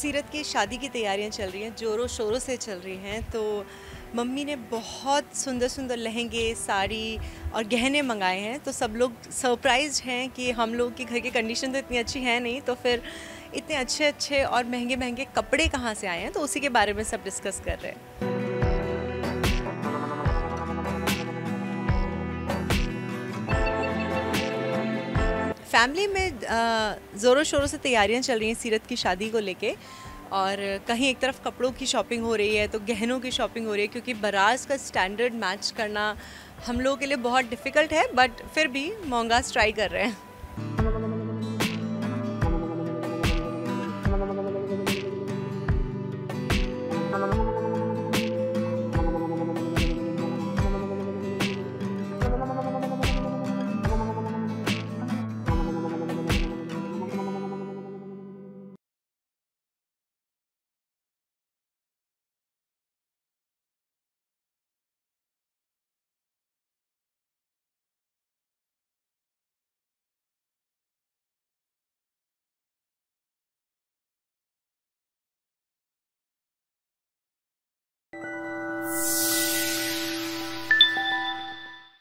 सीरत की शादी की तैयारियाँ चल रही हैं, ज़ोरों शोरों से चल रही हैं तो मम्मी ने बहुत सुंदर सुंदर लहंगे, साड़ी और गहने मंगाए हैं तो सब लोग सरप्राइज़ हैं कि हम लोग के घर की कंडीशन तो इतनी अच्छी है नहीं तो फिर इतने अच्छे अच्छे और महँगे महँगे कपड़े कहाँ से आए हैं तो उसी के बारे में सब डिस्कस कर रहे हैं। फैमिली में ज़ोरों शोरों से तैयारियाँ चल रही हैं सीरत की शादी को लेके और कहीं एक तरफ़ कपड़ों की शॉपिंग हो रही है तो गहनों की शॉपिंग हो रही है, क्योंकि बराज का स्टैंडर्ड मैच करना हम लोगों के लिए बहुत डिफ़िकल्ट है बट फिर भी मोंगास ट्राई कर रहे हैं